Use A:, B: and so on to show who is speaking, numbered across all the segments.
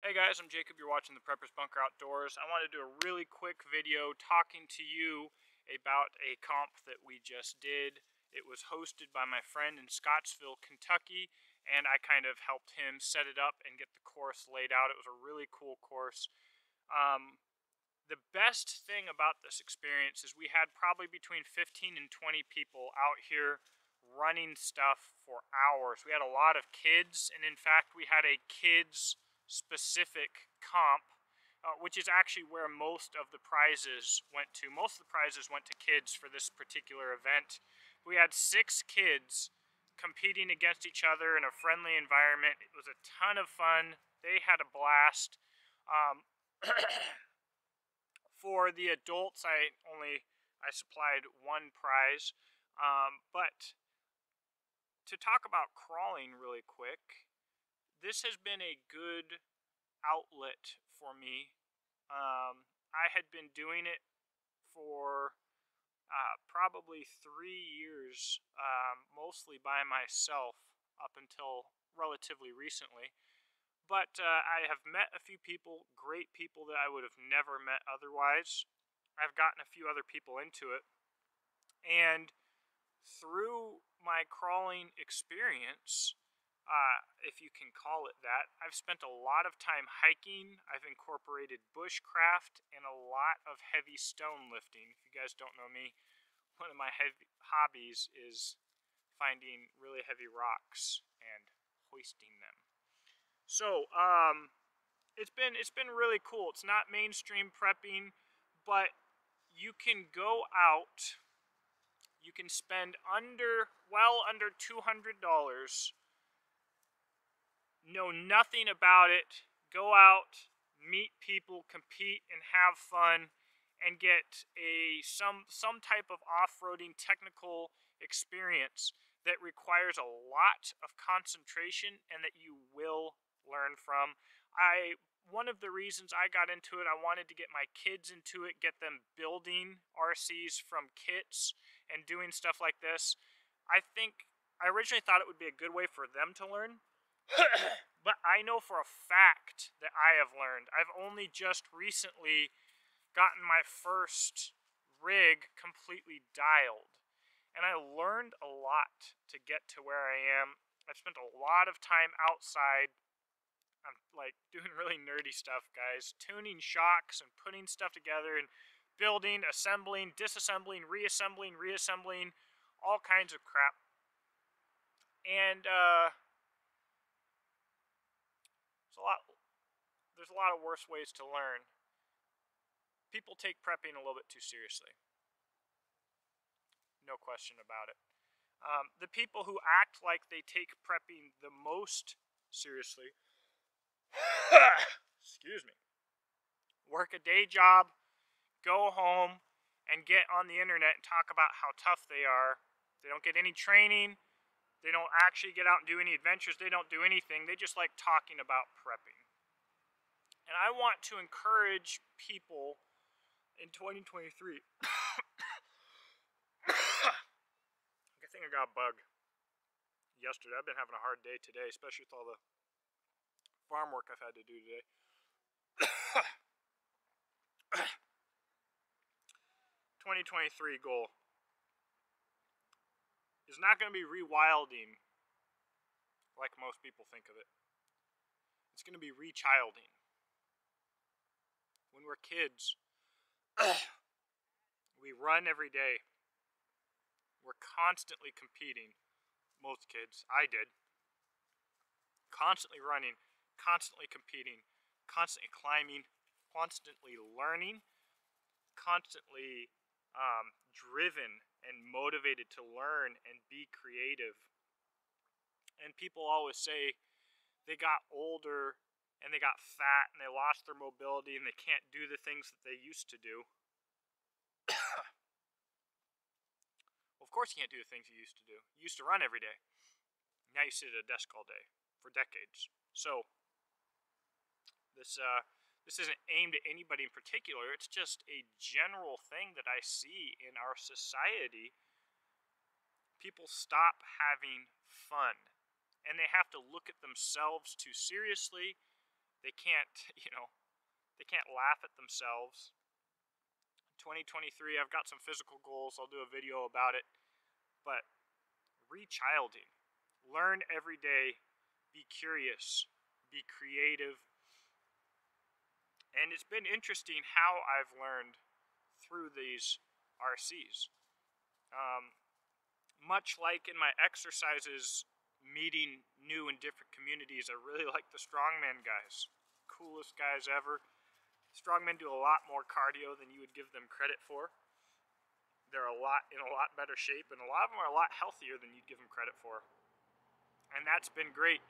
A: Hey guys, I'm Jacob. You're watching the Preppers Bunker Outdoors. I want to do a really quick video talking to you about a comp that we just did. It was hosted by my friend in Scottsville, Kentucky, and I kind of helped him set it up and get the course laid out. It was a really cool course. Um, the best thing about this experience is we had probably between 15 and 20 people out here running stuff for hours. We had a lot of kids, and in fact, we had a kids specific comp, uh, which is actually where most of the prizes went to. Most of the prizes went to kids for this particular event. We had six kids competing against each other in a friendly environment. It was a ton of fun. They had a blast. Um, for the adults, I only I supplied one prize, um, but to talk about crawling really quick, this has been a good outlet for me. Um, I had been doing it for uh, probably three years, um, mostly by myself up until relatively recently. But uh, I have met a few people, great people that I would have never met otherwise. I've gotten a few other people into it. And through my crawling experience, uh, if you can call it that. I've spent a lot of time hiking. I've incorporated bushcraft and a lot of heavy stone lifting. If you guys don't know me, one of my heavy hobbies is finding really heavy rocks and hoisting them. So, um, it's been it's been really cool. It's not mainstream prepping, but you can go out. You can spend under well under two hundred dollars know nothing about it, go out, meet people, compete, and have fun, and get a some some type of off-roading technical experience that requires a lot of concentration and that you will learn from. I one of the reasons I got into it, I wanted to get my kids into it, get them building RCs from kits and doing stuff like this. I think I originally thought it would be a good way for them to learn, but I know for a fact that I have learned. I've only just recently gotten my first rig completely dialed. And I learned a lot to get to where I am. I've spent a lot of time outside. I'm like doing really nerdy stuff, guys. Tuning shocks and putting stuff together and building, assembling, disassembling, reassembling, reassembling, all kinds of crap. And uh, a lot there's a lot of worse ways to learn. People take prepping a little bit too seriously. No question about it. Um, the people who act like they take prepping the most seriously, excuse me, work a day job, go home, and get on the internet and talk about how tough they are. They don't get any training. They don't actually get out and do any adventures. They don't do anything. They just like talking about prepping. And I want to encourage people in 2023. I think I got a bug yesterday. I've been having a hard day today, especially with all the farm work I've had to do today. 2023 goal is not going to be rewilding like most people think of it. It's going to be rechilding when we're kids, we run every day. We're constantly competing. Most kids, I did. Constantly running, constantly competing, constantly climbing, constantly learning, constantly um, driven and motivated to learn and be creative. And people always say they got older and they got fat and they lost their mobility and they can't do the things that they used to do. well, of course you can't do the things you used to do. You used to run every day. Now you sit at a desk all day for decades. So this uh, this isn't aimed at anybody in particular. It's just a general thing that I see in our society. People stop having fun and they have to look at themselves too seriously they can't, you know, they can't laugh at themselves. 2023, I've got some physical goals. I'll do a video about it. But rechilding. Learn every day. Be curious. Be creative. And it's been interesting how I've learned through these RCs. Um, much like in my exercises, meeting new and different communities, I really like the strongman guys. Coolest guys ever. Strongmen do a lot more cardio than you would give them credit for. They're a lot in a lot better shape, and a lot of them are a lot healthier than you'd give them credit for. And that's been great.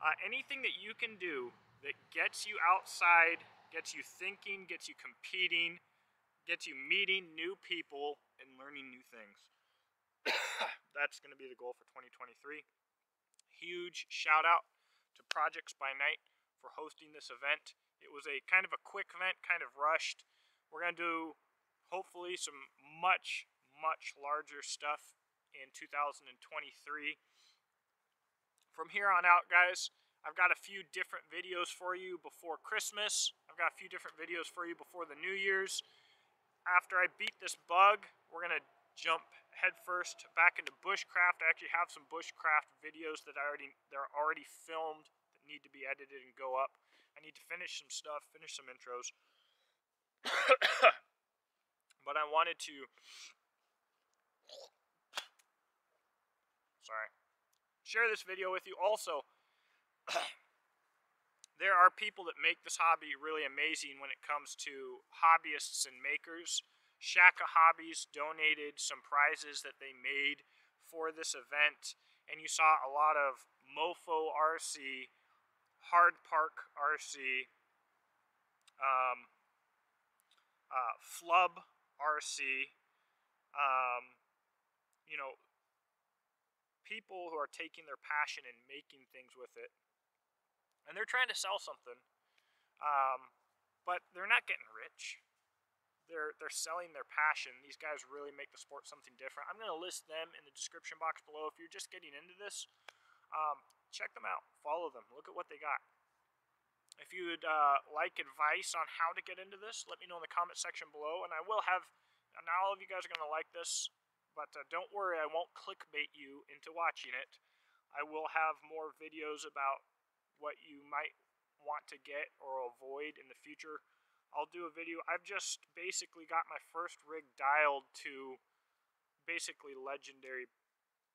A: Uh, anything that you can do that gets you outside, gets you thinking, gets you competing, gets you meeting new people and learning new things. that's going to be the goal for 2023. Huge shout out to Projects by Night for hosting this event. It was a kind of a quick event, kind of rushed. We're going to do hopefully some much, much larger stuff in 2023. From here on out, guys, I've got a few different videos for you before Christmas. I've got a few different videos for you before the New Year's. After I beat this bug, we're going to jump headfirst back into bushcraft. I actually have some bushcraft videos that I already they're already filmed that need to be edited and go up. I need to finish some stuff, finish some intros. but I wanted to sorry. Share this video with you also. there are people that make this hobby really amazing when it comes to hobbyists and makers. Shaka Hobbies donated some prizes that they made for this event, and you saw a lot of Mofo RC Hard Park RC, um, uh, Flub RC, um, you know, people who are taking their passion and making things with it. And they're trying to sell something, um, but they're not getting rich. They're, they're selling their passion. These guys really make the sport something different. I'm going to list them in the description box below. If you're just getting into this, um, check them out, follow them, look at what they got. If you'd uh, like advice on how to get into this, let me know in the comment section below, and I will have. Not all of you guys are going to like this, but uh, don't worry, I won't clickbait you into watching it. I will have more videos about what you might want to get or avoid in the future. I'll do a video. I've just basically got my first rig dialed to basically legendary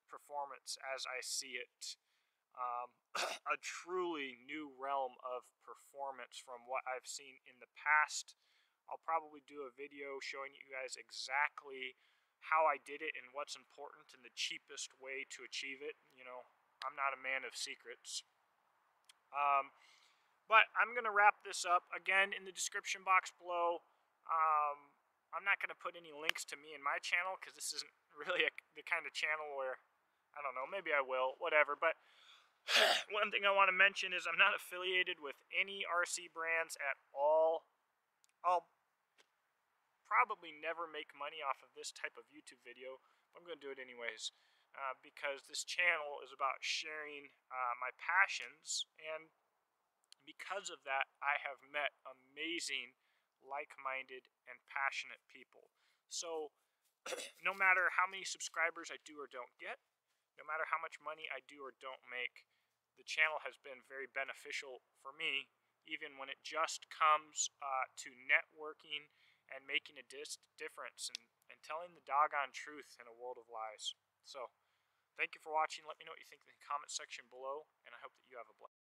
A: performance as I see it um, a truly new realm of performance from what I've seen in the past. I'll probably do a video showing you guys exactly how I did it and what's important and the cheapest way to achieve it. You know, I'm not a man of secrets. Um, but I'm going to wrap this up. Again, in the description box below, um, I'm not going to put any links to me and my channel because this isn't really a, the kind of channel where, I don't know, maybe I will, whatever. But one thing I want to mention is I'm not affiliated with any RC brands at all. I'll probably never make money off of this type of YouTube video, but I'm going to do it anyways. Uh, because this channel is about sharing uh, my passions, and because of that, I have met amazing, like minded, and passionate people. So, no matter how many subscribers I do or don't get, no matter how much money I do or don't make, the channel has been very beneficial for me, even when it just comes uh, to networking and making a dis- difference and, and telling the doggone truth in a world of lies. So, thank you for watching. Let me know what you think in the comment section below, and I hope that you have a blessed